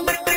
Mama